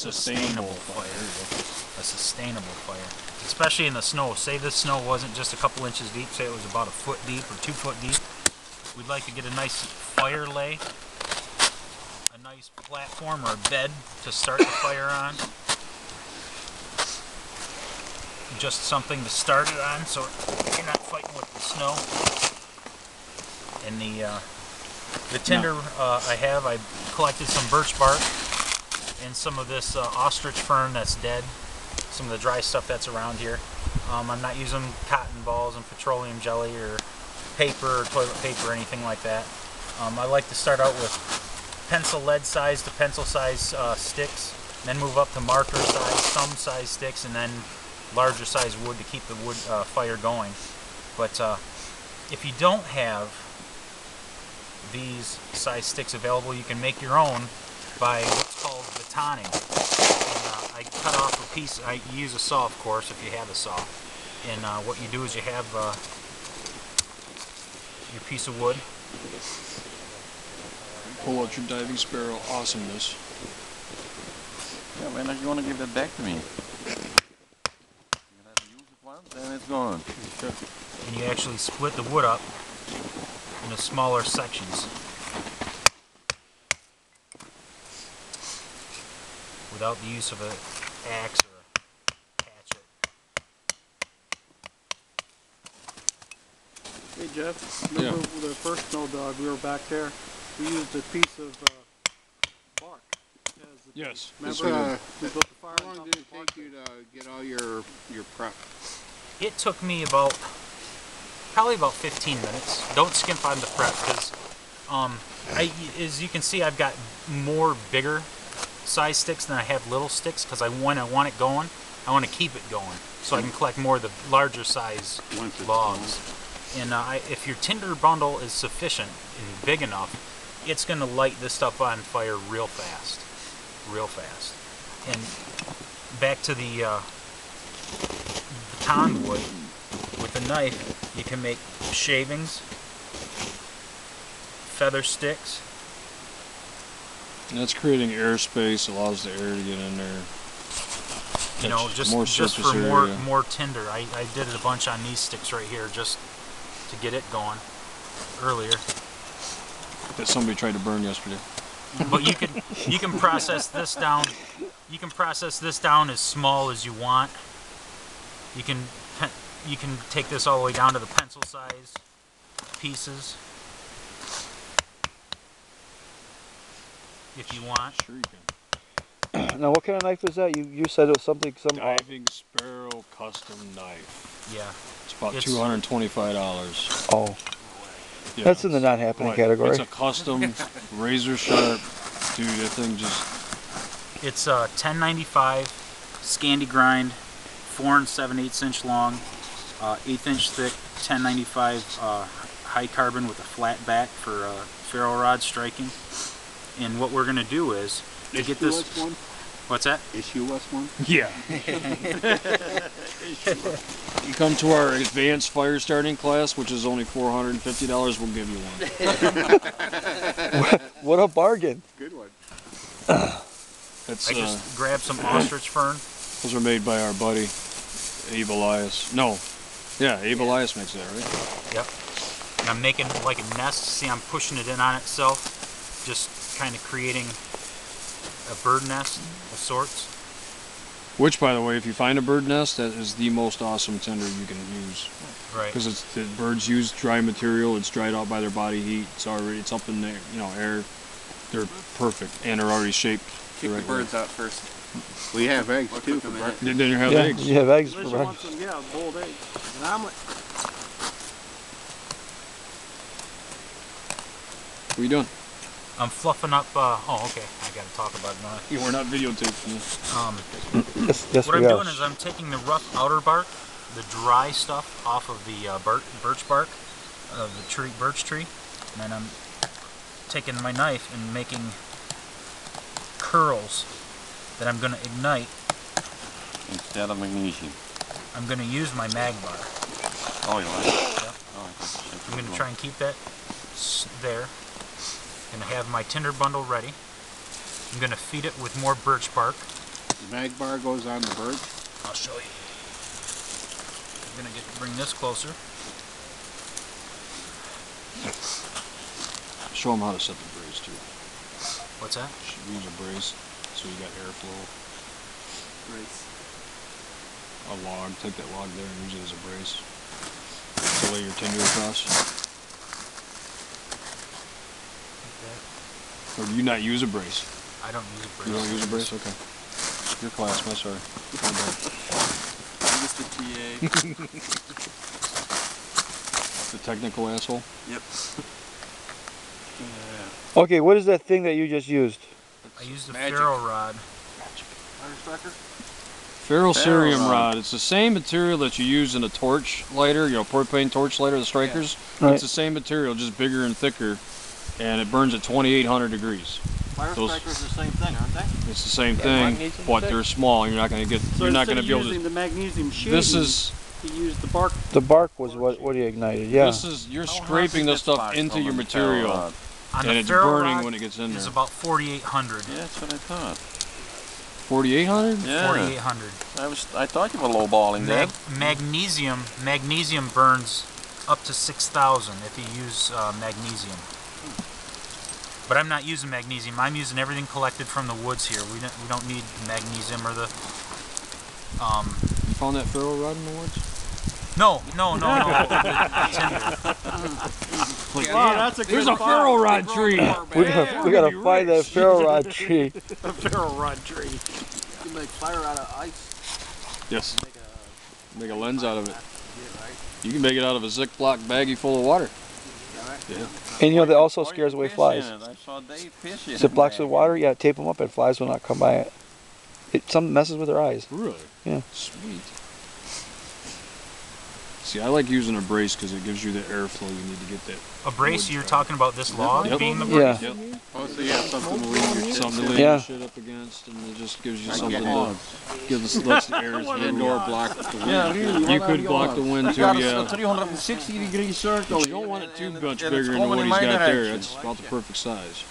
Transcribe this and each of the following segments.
sustainable fire. A sustainable fire. Especially in the snow. Say this snow wasn't just a couple inches deep, say it was about a foot deep or two foot deep. We'd like to get a nice fire lay, a nice platform or a bed to start the fire on. Just something to start it on so you're not fighting with the snow. And the uh, the tinder uh, I have, I collected some birch bark and some of this uh, ostrich fern that's dead, some of the dry stuff that's around here. Um, I'm not using cotton balls and petroleum jelly or paper or toilet paper or anything like that. Um, I like to start out with pencil lead size to pencil size uh, sticks, then move up to marker size, thumb size sticks, and then larger size wood to keep the wood uh, fire going. But uh, if you don't have these size sticks available, you can make your own by what's. And, uh, I cut off a piece, I use a saw of course if you have a saw. And uh, what you do is you have uh, your piece of wood. Pull out your diving sparrow awesomeness. Yeah, when are you gonna give that back to me? You use it once, then it's gone. And you actually split the wood up into smaller sections. Without the use of an axe or a hatchet. Hey Jeff, remember the first snow dog, we were back there, we used a piece of uh, bark as the Yes. base. Uh, Remember? We built the fire How long did of it take you to get all your your prep? It took me about probably about 15 minutes. Don't skimp on the prep because, um, I, as you can see, I've got more bigger size sticks than I have little sticks because I when I want it going, I want to keep it going so I can collect more of the larger size logs. And uh, I, if your tinder bundle is sufficient and big enough, it's going to light this stuff on fire real fast, real fast. And back to the uh, baton wood. With a knife, you can make shavings, feather sticks. And that's creating airspace, allows the air to get in there. You know, just more just for surface more more tinder. I, I did it a bunch on these sticks right here just to get it going earlier. That somebody tried to burn yesterday. But you can you can process this down. You can process this down as small as you want. You can you can take this all the way down to the pencil size pieces if you want. Sure you can. Now, what kind of knife is that? You you said it was something some. uh, Diving sparrow custom knife. Yeah. It's about It's- two hundred and twenty-five dollars. oh, that's in the not happening category. It's a custom razor sharp. Dude, that thing just It's a 1095 Scandi grind, four and seven eighths inch long, uh, eighth inch thick, 1095 uh, high carbon with a flat back for uh, ferro rod striking. And what we're gonna do is to get this. One. What's that? Issue us one. Yeah. you come to our advanced fire starting class, which is only four hundred and fifty dollars. We'll give you one. What a bargain! Good one. That's I uh, just grabbed some ostrich fern. those are made by our buddy Abe Elias. No, yeah, Abe Elias makes that, right? Yep. And I'm making like a nest. See, I'm pushing it in on itself, just kind of creating a bird nest of sorts. Which, by the way, if you find a bird nest, that is the most awesome tinder you can use Right. because it's the birds use dry material. It's dried out by their body heat. It's already it's up in the you know air. They're perfect and they're already shaped. the Kick the right way. birds out first. We have eggs Or too cook for 'em breakfast. Then then you have yeah, eggs. you have eggs for Unless you want breakfast. some, yeah, boiled eggs, an omelet. What are you doing? I'm fluffing up. Uh, oh, okay. I gotta talk about it now. Yeah, we're not videotaping this. Um, Yes, yes, what I'm are. doing is I'm taking the rough outer bark, the dry stuff off of the uh, bir- birch bark of the tree, birch tree, and then I'm taking my knife and making curls that I'm going to ignite. Instead of magnesium. I'm going to use my mag bar. Oh, you like it? Yep. Oh, I thought I'm going to try and keep that there. Going to have my tinder bundle ready. I'm going to feed it with more birch bark. mag bar goes on the birch. I'll show you. I'm gonna get bring this closer. Show them how to set the brace too. What's that? Should use a brace so you got airflow. Brace. A log, take that log there and use it as a brace. To lay your tinder across. Or do you not use a brace? I don't use a brace. You don't use a brace? Okay. Your class, my sorry. My bad. Mr. TA. The technical asshole. yep. Yeah. Okay, what is that thing that you just used? I used a Magic. ferro rod. Ferrocerium Ferro rod. rod. It's the same material that you use in a torch lighter, you know, propane torch lighter, the strikers. Right. It's the same material, just bigger and thicker, and it burns at 2,800 degrees. Fire Those- strikers are the same thing, aren't they? It's the same Yeah, thing, but stick. they're small. You're not going to get. So you're not going to be able using to. the magnesium sheathing, This is he used the bark. The bark was what what he ignited. Yeah. this is you're scraping this stuff into your material, On and it's burning when it gets in is there. about 4,800. Yeah, that's what I thought. 4,800. Yeah. 4,800. I was. I thought you were lowballing Mag- that. magnesium magnesium burns up to 6,000 if you use uh, magnesium. But I'm not using magnesium. I'm using everything collected from the woods here. We don't we don't need magnesium or the um You found that ferro rod in the woods? no no no no the, the. Wow, that's a There's a ferro rod tree. we gotta, we gotta find that ferro rod tree. A ferro rod tree. You can make fire out of ice. Yes. Make a Make a lens out of it. yeah, right? You can make it out of a Ziploc baggie full of water. And you know that also scares away flies. in it. blocks saw Dave fishing. Ziplocs with water, yeah, tape them up and flies will not come by it. It some messes with their eyes. Really? Yeah. Sweet. See, I like using a brace because it gives you the airflow you need to get that. A brace you're talking about this log Yep. being the Yeah. brace. Yep. Oh, so you have something to lean your shit Something to to. lay Yeah. your shit up against, and it just gives you I something to give us lets the air through. Indoor block the wind. Yeah, really. You could block the wind You too, got a yeah. 360 degree circle. You don't want it too much bigger than what in he's my got there. direction. That's about the perfect size.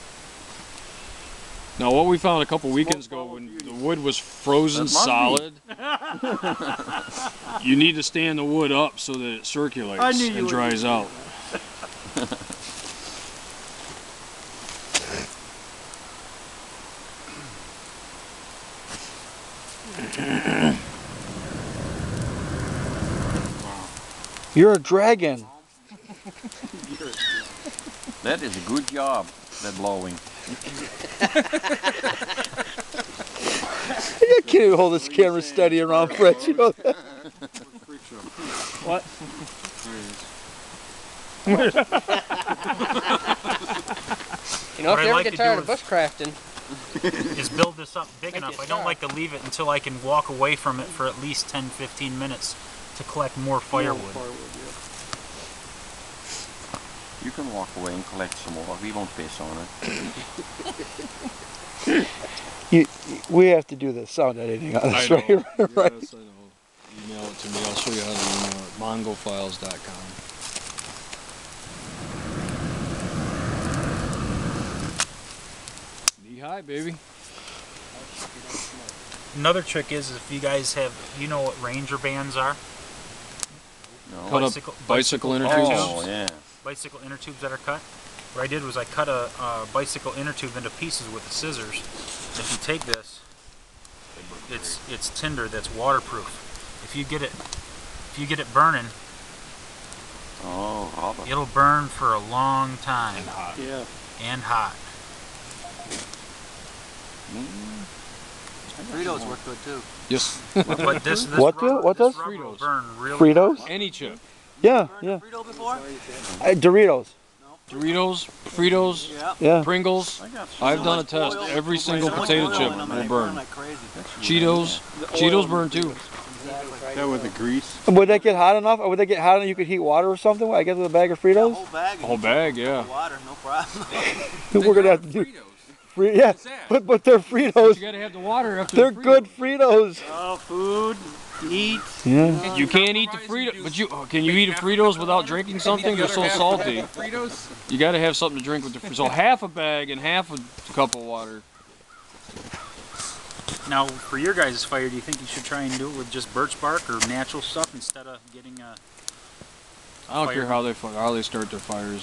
Now, what we found a couple weekends ago when the wood was frozen solid, you need to stand the wood up so that it circulates I knew and would. dries out. You're a dragon. That is a good job, that blowing. You can't even hold this camera steady around Fred. You know that? What? You know, if I you ever like get tired of bushcrafting, is build this up big enough. I don't like to leave it until I can walk away from it for at least 10 15 minutes to collect more firewood. Firewood, yeah. You can walk away and collect some more. We won't piss on it. You, we have to do the sound editing on this, I right? know. right. Yes, I know. Email it to me. I'll show you how to email it. mongofiles.com. Knee high, baby. Another trick is if you guys have, you know what ranger bands are? No. Cut Bicycle- up bicycle inner bicycle tubes. Oh, yeah. Bicycle inner tubes that are cut. What I did was I cut a, uh bicycle inner tube into pieces with the scissors. If you take this, it's it's tinder that's waterproof. If you get it, if you get it burning, Oh, rubber. it'll burn for a long time And hot. Yeah. and hot. Fritos work good too. Yes. But this, this What do- rubber, what this does? rubber Fritos. burn really Fritos? Any chip. Yeah, yeah. a Frito before? Uh, Doritos. Doritos, Fritos, Yeah. Yeah. Pringles. I got some. I've done a test. oil, Every single much potato chip in will burn. like crazy. Cheetos. Cheetos burn too. That with the grease. Would that get hot enough? Or would that get hot enough you could heat water or something? I guess with a bag of Yeah, Fritos? whole bag. Whole bag, yeah. Water, no problem. We're gonna have to do. Free, yeah, but but they're Fritos. You gotta have the water after They're the Fritos. good Fritos. Oh, food, eat. Yeah. You can't eat the Fritos, but you oh, can you eat a Fritos without drinking something? They're so salty. You got to have something to drink with the. Fri- So half a bag and half a cup of water. Now, for your guys' fire, do you think you should try and do it with just birch bark or natural stuff instead of getting a I don't Fire. care how they how they start their fires.